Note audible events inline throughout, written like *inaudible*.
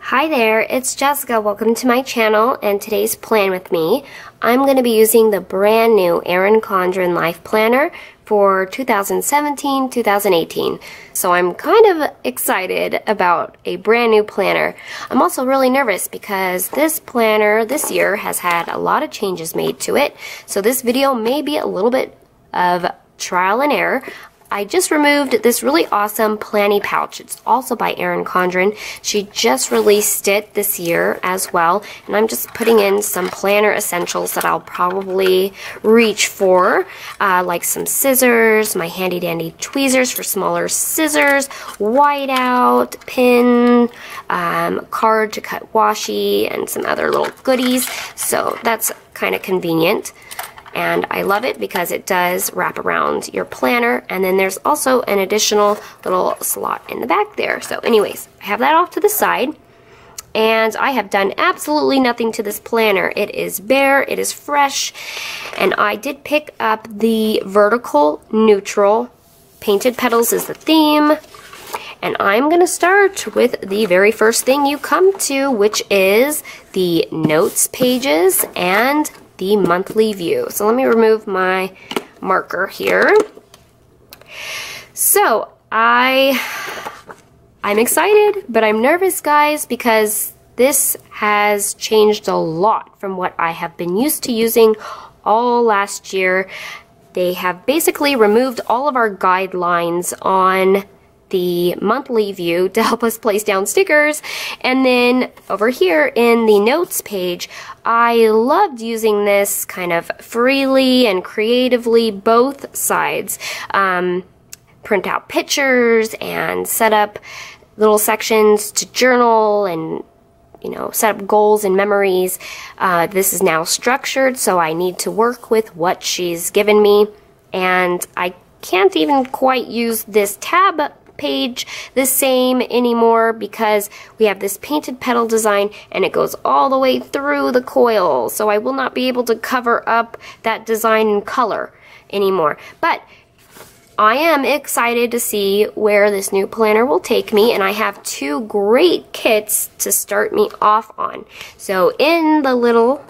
Hi there, it's Jessica. Welcome to my channel and today's plan with me. I'm going to be using the brand new Erin Condren Life Planner for 2017-2018. So I'm kind of excited about a brand new planner. I'm also really nervous because this planner this year has had a lot of changes made to it. So this video may be a little bit of trial and error. I just removed this really awesome Planny pouch. It's also by Erin Condren. She just released it this year as well. And I'm just putting in some planner essentials that I'll probably reach for. Uh, like some scissors, my handy dandy tweezers for smaller scissors, whiteout, pin, um, card to cut washi, and some other little goodies. So that's kind of convenient and I love it because it does wrap around your planner and then there's also an additional little slot in the back there. So anyways, I have that off to the side and I have done absolutely nothing to this planner. It is bare, it is fresh, and I did pick up the vertical neutral. Painted Petals is the theme. And I'm going to start with the very first thing you come to, which is the notes pages and the monthly view. So let me remove my marker here. So I, I'm excited, but I'm nervous guys because this has changed a lot from what I have been used to using all last year. They have basically removed all of our guidelines on the monthly view to help us place down stickers. And then over here in the notes page, I loved using this kind of freely and creatively both sides. Um, print out pictures and set up little sections to journal and you know, set up goals and memories. Uh, this is now structured, so I need to work with what she's given me. And I can't even quite use this tab page the same anymore because we have this painted petal design and it goes all the way through the coil. So I will not be able to cover up that design in color anymore. But I am excited to see where this new planner will take me and I have two great kits to start me off on. So in the little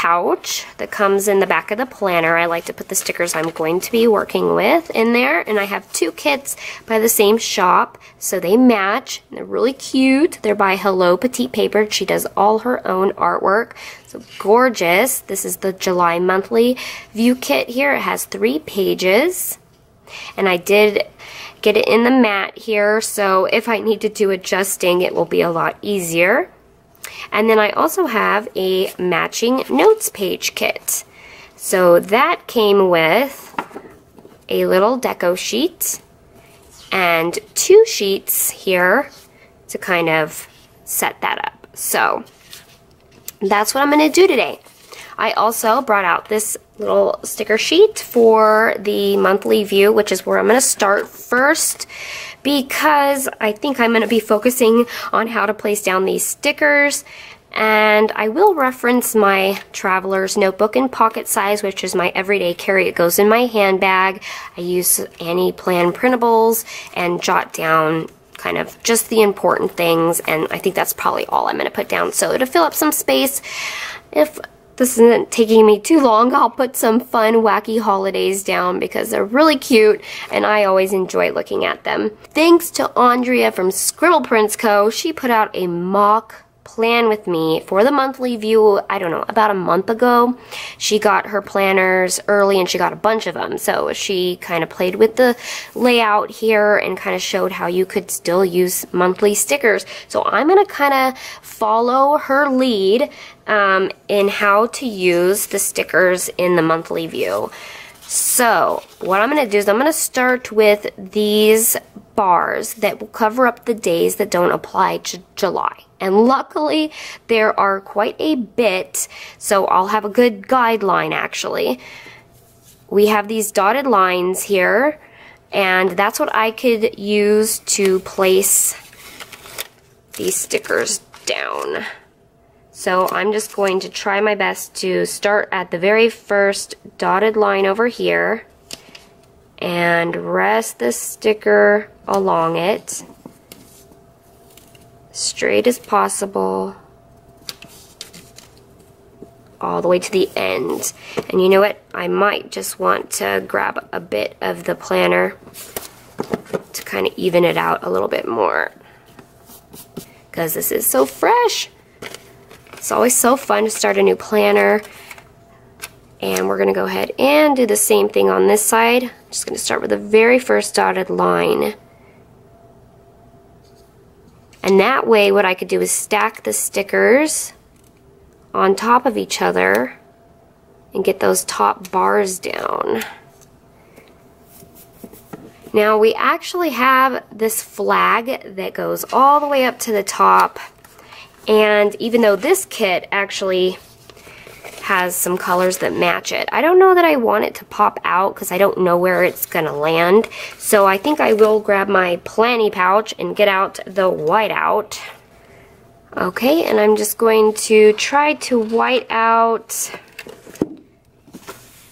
pouch that comes in the back of the planner. I like to put the stickers I'm going to be working with in there. And I have two kits by the same shop, so they match. They're really cute. They're by Hello Petite Paper. She does all her own artwork. So gorgeous. This is the July monthly view kit here. It has three pages. And I did get it in the matte here, so if I need to do adjusting, it will be a lot easier. And then I also have a matching notes page kit. So that came with a little deco sheet and two sheets here to kind of set that up. So that's what I'm going to do today. I also brought out this little sticker sheet for the monthly view, which is where I'm going to start first because I think I'm going to be focusing on how to place down these stickers and I will reference my traveler's notebook in pocket size, which is my everyday carry. It goes in my handbag. I use Annie Plan printables and jot down kind of just the important things, and I think that's probably all I'm going to put down. So to fill up some space, if this isn't taking me too long, I'll put some fun, wacky holidays down because they're really cute and I always enjoy looking at them. Thanks to Andrea from Scribble Prints Co. She put out a mock plan with me for the monthly view, I don't know, about a month ago. She got her planners early and she got a bunch of them. So she kind of played with the layout here and kind of showed how you could still use monthly stickers. So I'm going to kind of follow her lead um, in how to use the stickers in the monthly view. So what I'm going to do is I'm going to start with these bars that will cover up the days that don't apply to July. And luckily, there are quite a bit, so I'll have a good guideline actually. We have these dotted lines here, and that's what I could use to place these stickers down. So I'm just going to try my best to start at the very first dotted line over here and rest the sticker along it straight as possible all the way to the end. And you know what? I might just want to grab a bit of the planner to kind of even it out a little bit more. Because this is so fresh. It's always so fun to start a new planner. And we're going to go ahead and do the same thing on this side. I'm just going to start with the very first dotted line. And that way what I could do is stack the stickers on top of each other and get those top bars down. Now we actually have this flag that goes all the way up to the top and even though this kit actually has some colors that match it. I don't know that I want it to pop out because I don't know where it's going to land. So I think I will grab my planny pouch and get out the whiteout. Okay, and I'm just going to try to white out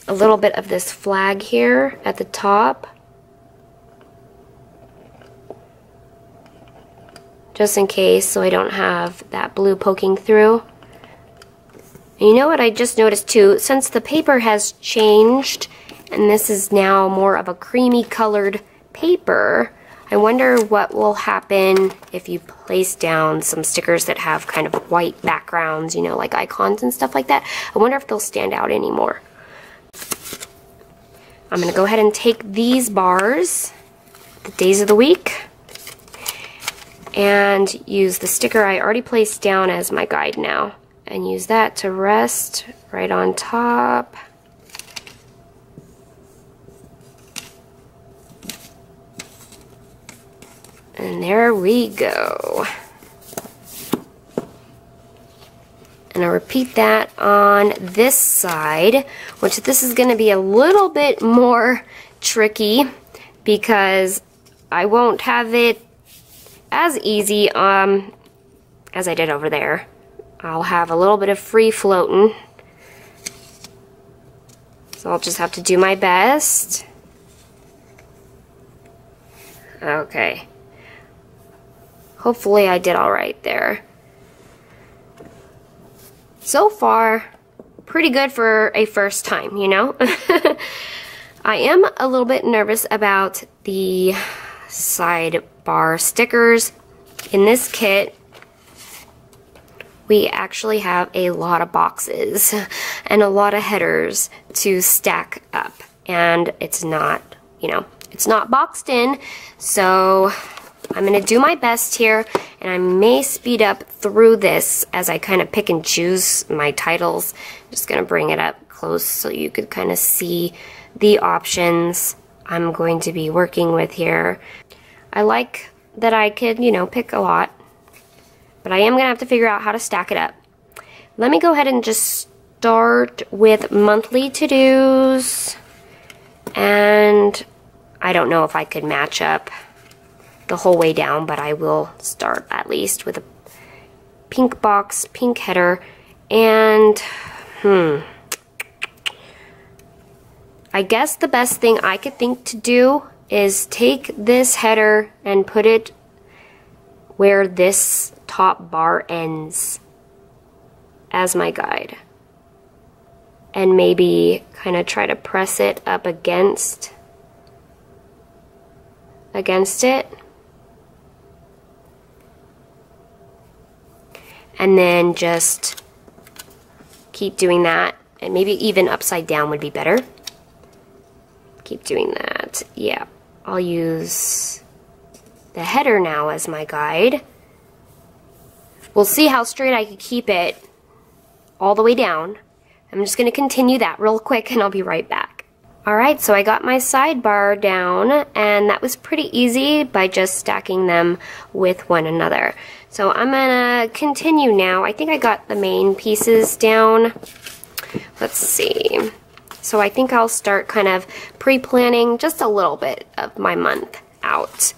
a little bit of this flag here at the top. Just in case so I don't have that blue poking through. And you know what I just noticed too? Since the paper has changed and this is now more of a creamy colored paper, I wonder what will happen if you place down some stickers that have kind of white backgrounds, you know, like icons and stuff like that. I wonder if they'll stand out anymore. I'm going to go ahead and take these bars, the days of the week, and use the sticker I already placed down as my guide now. And use that to rest right on top. And there we go. And I'll repeat that on this side, which this is going to be a little bit more tricky because I won't have it as easy um, as I did over there. I'll have a little bit of free floating. So I'll just have to do my best. Okay. Hopefully I did alright there. So far, pretty good for a first time, you know? *laughs* I am a little bit nervous about the sidebar stickers. In this kit, we actually have a lot of boxes *laughs* and a lot of headers to stack up. And it's not, you know, it's not boxed in, so I'm going to do my best here, and I may speed up through this as I kind of pick and choose my titles. I'm just going to bring it up close so you could kind of see the options I'm going to be working with here. I like that I could, you know, pick a lot, but I am going to have to figure out how to stack it up. Let me go ahead and just start with monthly to-dos, and I don't know if I could match up the whole way down, but I will start at least with a pink box, pink header, and hmm. I guess the best thing I could think to do is take this header and put it where this top bar ends as my guide. And maybe kind of try to press it up against against it. and then just keep doing that and maybe even upside down would be better keep doing that yeah I'll use the header now as my guide we'll see how straight I can keep it all the way down I'm just going to continue that real quick and I'll be right back Alright, so I got my sidebar down, and that was pretty easy by just stacking them with one another. So I'm going to continue now. I think I got the main pieces down. Let's see. So I think I'll start kind of pre-planning just a little bit of my month out.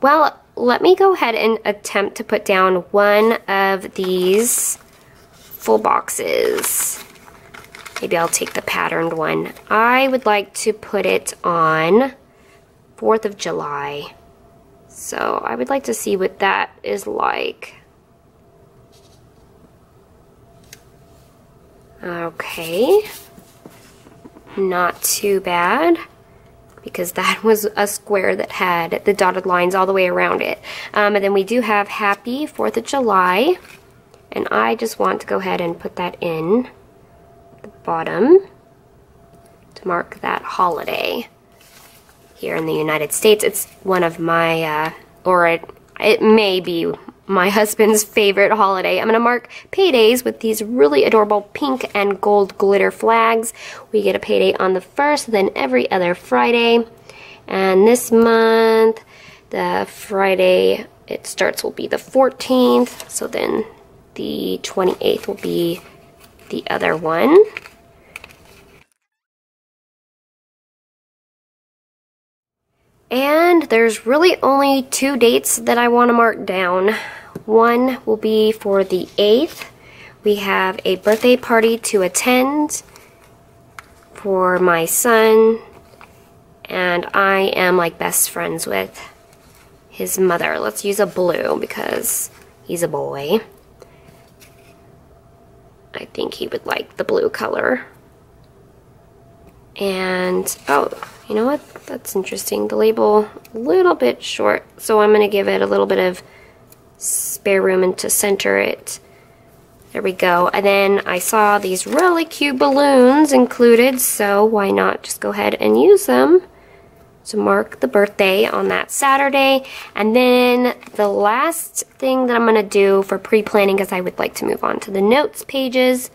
Well, let me go ahead and attempt to put down one of these full boxes. Maybe I'll take the patterned one. I would like to put it on 4th of July. So I would like to see what that is like. Okay. Not too bad because that *laughs* was a square that had the dotted lines all the way around it. Um, and then we do have Happy 4th of July. And I just want to go ahead and put that in the bottom to mark that holiday here in the United States. It's one of my, uh, or it, it may be my husband's favorite holiday. I'm going to mark paydays with these really adorable pink and gold glitter flags. We get a payday on the 1st, then every other Friday. And this month, the Friday it starts will be the 14th. So then the 28th will be the other one. And there's really only two dates that I want to mark down. One will be for the 8th. We have a birthday party to attend for my son. And I am like best friends with his mother. Let's use a blue because he's a boy. I think he would like the blue color. And, oh, you know what? That's interesting. The label a little bit short, so I'm going to give it a little bit of spare room and to center it. There we go. And then I saw these really cute balloons included, so why not just go ahead and use them to mark the birthday on that Saturday. And then the last thing that I'm going to do for pre-planning because I would like to move on to the notes pages.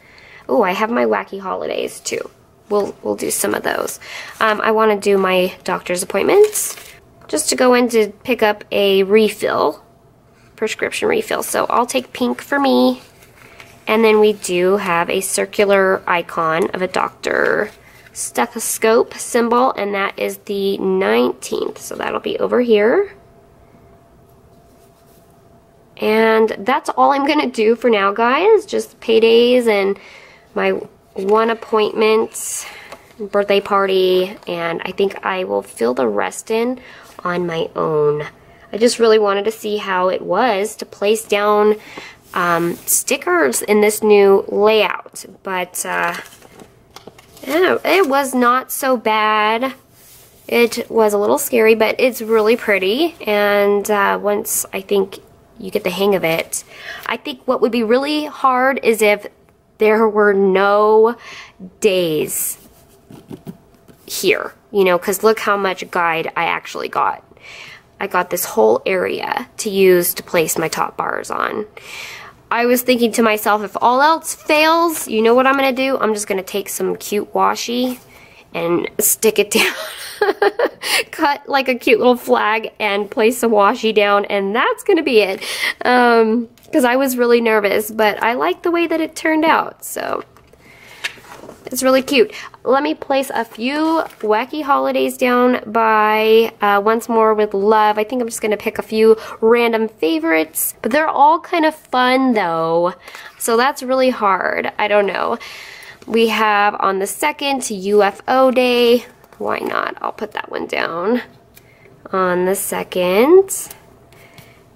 Oh, I have my wacky holidays too we'll, we'll do some of those. Um, I want to do my doctor's appointments just to go in to pick up a refill, prescription refill. So I'll take pink for me. And then we do have a circular icon of a doctor stethoscope symbol, and that is the 19th. So that'll be over here. And that's all I'm going to do for now, guys. Just paydays and my one appointment, birthday party, and I think I will fill the rest in on my own. I just really wanted to see how it was to place down um, stickers in this new layout, but uh, yeah, it was not so bad. It was a little scary, but it's really pretty, and uh, once I think you get the hang of it, I think what would be really hard is if there were no days here, you know, because look how much guide I actually got. I got this whole area to use to place my top bars on. I was thinking to myself, if all else fails, you know what I'm going to do? I'm just going to take some cute washi and stick it *laughs* down. *laughs* Cut like a cute little flag and place some washi down and that's to be it. Um, because I was really nervous, but I like the way that it turned out, so it's really cute. Let me place a few wacky holidays down by uh, Once More with Love. I think I'm just going to pick a few random favorites, but they're all kind of fun though, so that's really hard. I don't know. We have on the 2nd UFO Day. Why not? I'll put that one down on the 2nd.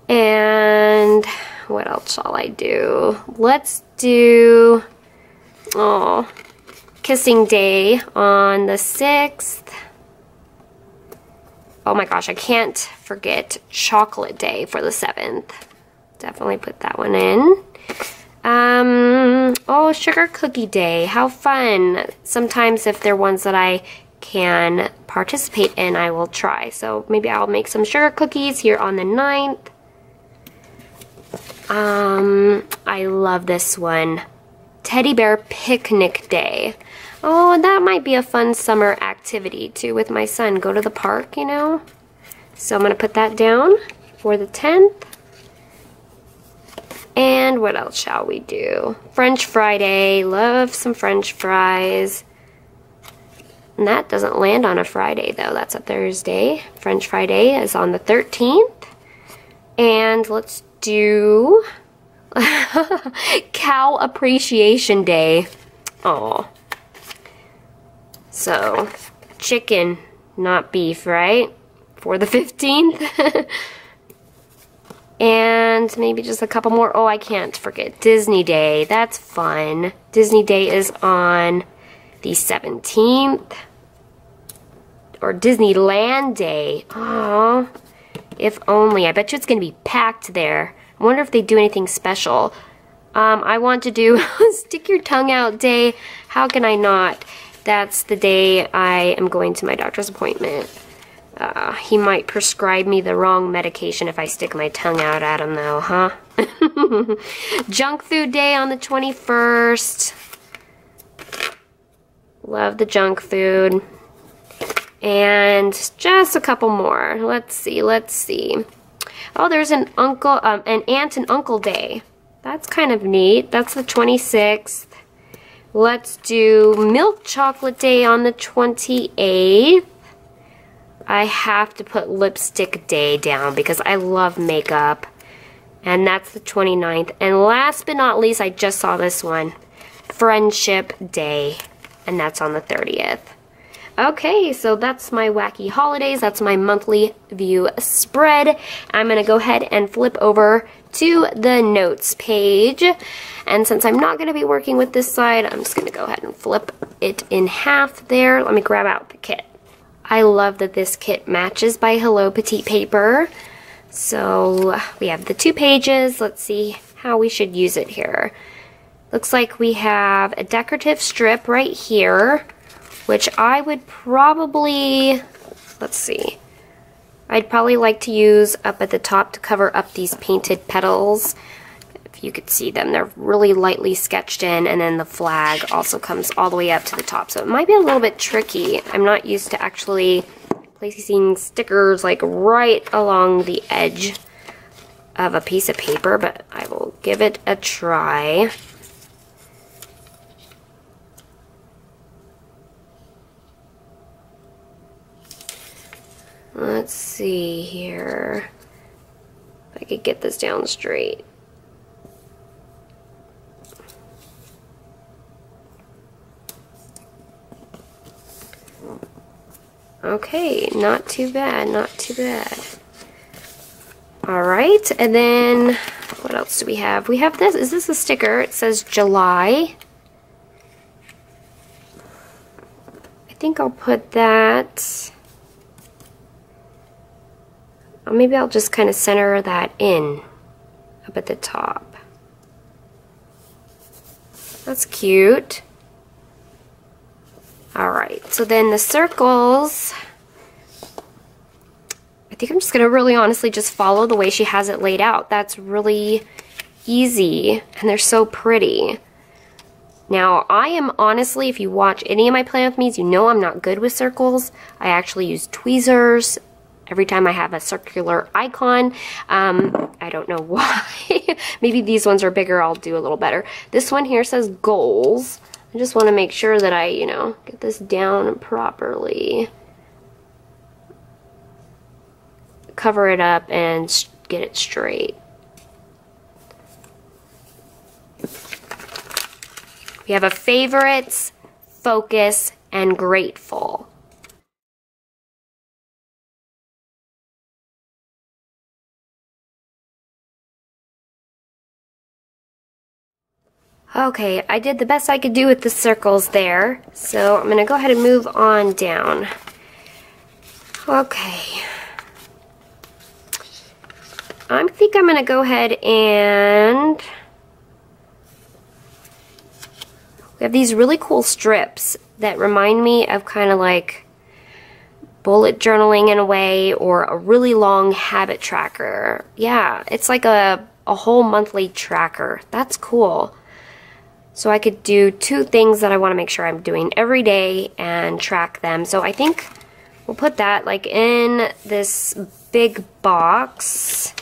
And what else shall I do? Let's do, oh, Kissing Day on the 6th. Oh my gosh, I can't forget Chocolate Day for the 7th. Definitely put that one in. Um, oh, Sugar Cookie Day. How fun. Sometimes if they're ones that I can participate in, I will try. So maybe I'll make some sugar cookies here on the 9th. Um, I love this one. Teddy Bear Picnic Day. Oh, that might be a fun summer activity too with my son. Go to the park, you know? So I'm going to put that down for the 10th. And what else shall we do? French Friday. Love some French fries. And that doesn't land on a Friday though. That's a Thursday. French Friday is on the 13th. And let's do *laughs* Cow Appreciation Day. Oh. So, chicken, not beef, right? For the 15th. *laughs* And maybe just a couple more. Oh, I can't forget Disney Day. That's fun. Disney Day is on the 17th. Or Disneyland Day. Oh, if only. I bet you it's going to be packed there. I wonder if they do anything special. Um, I want to do *laughs* Stick Your Tongue Out Day. How can I not? That's the day I am going to my doctor's appointment. Uh, he might prescribe me the wrong medication if I stick my tongue out at him though, huh? *laughs* junk food day on the 21st. Love the junk food. And just a couple more. Let's see, let's see. Oh, there's an uncle, um, an aunt and uncle day. That's kind of neat. That's the 26th. Let's do milk chocolate day on the 28th. I have to put lipstick day down because I love makeup. And that's the 29th. And last but not least, I just saw this one. Friendship Day. And that's on the 30th. Okay, so that's my wacky holidays. That's my monthly view spread. I'm going to go ahead and flip over to the notes page. And since I'm not going to be working with this side, I'm just going to go ahead and flip it in half there. Let me grab out the kit. I love that this kit matches by Hello Petite Paper. So we have the two pages. Let's see how we should use it here. Looks like we have a decorative strip right here, which I would probably, let's see, I'd probably like to use up at the top to cover up these painted petals If you could see them. They're really lightly sketched in and then the flag also comes all the way up to the top. So it might be a little bit tricky. I'm not used to actually placing stickers like right along the edge of a piece of paper, but I will give it a try. Let's see here. If I could get this down straight. Okay, not too bad, not too bad. Alright, and then what else do we have? We have this. Is this a sticker? It says July. I think I'll put that. Maybe I'll just kind of center that in up at the top. That's cute. Alright, so then the circles, I think I'm just going to really honestly just follow the way she has it laid out. That's really easy, and they're so pretty. Now, I am honestly, if you watch any of my Plan With Me's, you know I'm not good with circles. I actually use tweezers every time I have a circular icon. Um, I don't know *laughs* why. Maybe these ones are bigger, I'll do a little better. This one here says goals. I just want to make sure that I, you know, get this down properly. Cover it up and get it straight. We have a favorites, focus, and grateful. Okay, I did the best I could do with the circles there, so I'm going to go ahead and move on down. Okay. I think I'm going to go ahead and... We have these really cool strips that remind me of kind of like bullet journaling in a way or a really long habit tracker. Yeah, it's like a, a whole monthly tracker. That's cool. So I could do two things that I want to make sure I'm doing every day and track them. So I think we'll put that like in this big box.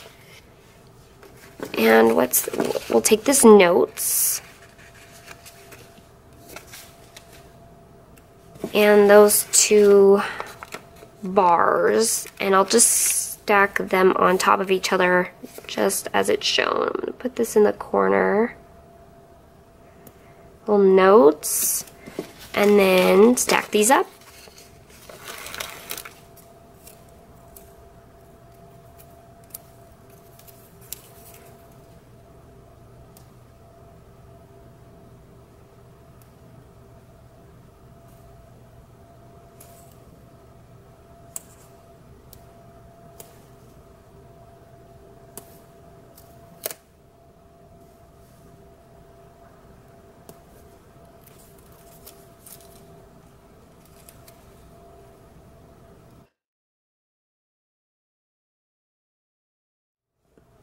And what's, we'll take this notes. And those two bars. And I'll just stack them on top of each other just as it's shown. I'm going to put this in the corner little notes, and then stack these up.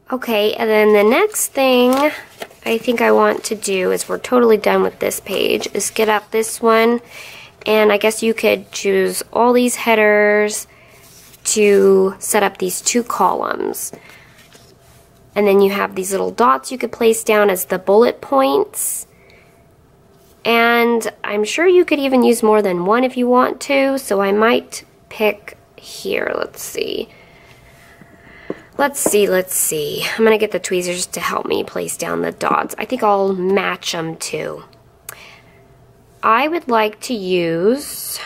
Okay, and then the next thing I think I want to do is we're totally done with this page, is get up this one. And I guess you could choose all these headers to set up these two columns. And then you have these little dots you could place down as the bullet points. And I'm sure you could even use more than one if you want to, so I might pick here. Let's see. Let's see, let's see. I'm going to get the tweezers to help me place down the dots. I think I'll match them too. I would like to use...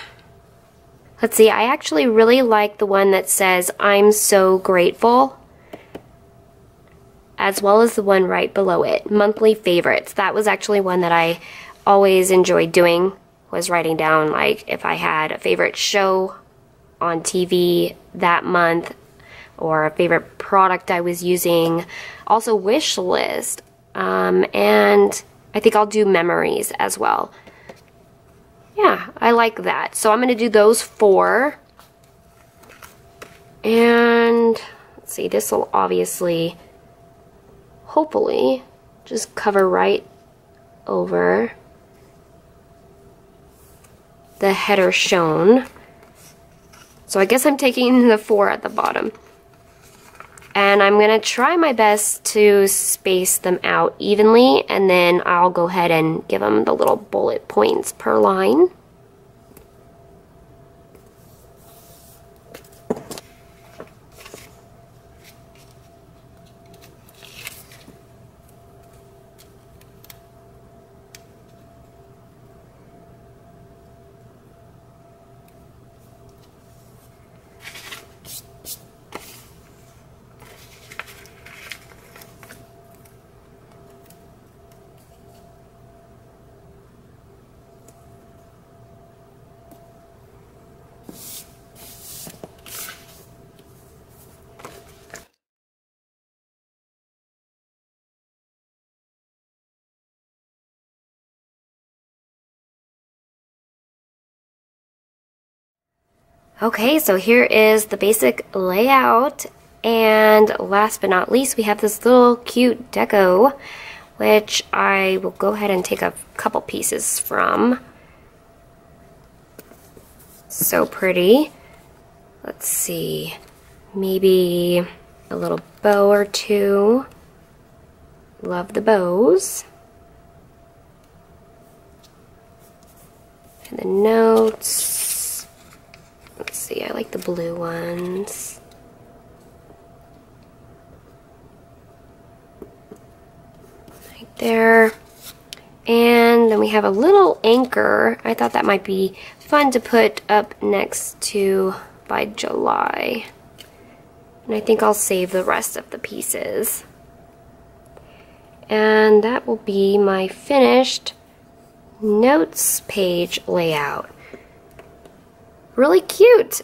Let's see, I actually really like the one that says, I'm so grateful as well as the one right below it, monthly favorites. That was actually one that I always enjoyed doing, was writing down like if I had a favorite show on TV that month or a favorite product I was using. Also wish list. Um, and I think I'll do memories as well. Yeah, I like that. So I'm going to do those four. And let's see, this will obviously hopefully just cover right over the header shown. So I guess I'm taking *laughs* the four at the bottom. And I'm to try my best to space them out evenly and then I'll go ahead and give them the little bullet points per line. Okay, so here is the basic layout. And last but not least, we have this little cute deco, which I will go ahead and take a couple pieces from. So pretty. Let's see, maybe a little bow or two. Love the bows. And the notes. I like the blue ones. Right there. And then we have a little anchor. I thought that might be fun to put up next to by July. And I think I'll save the rest of the pieces. And that will be my finished notes page layout really cute.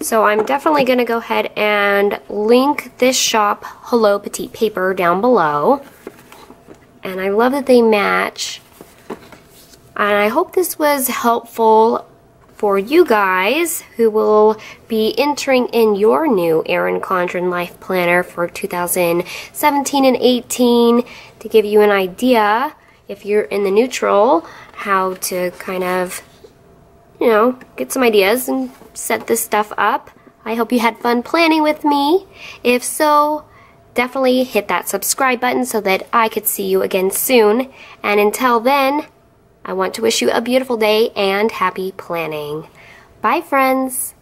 So I'm definitely going to go ahead and link this shop Hello Petite Paper down below. And I love that they match. And I hope this was helpful for you guys who will be entering in your new Erin Condren Life Planner for 2017 and 18 to give you an idea if you're in the neutral how to kind of, you know, get some ideas and set this stuff up. I hope you had fun planning with me. If so, definitely hit that subscribe button so that I could see you again soon. And until then, I want to wish you a beautiful day and happy planning. Bye, friends.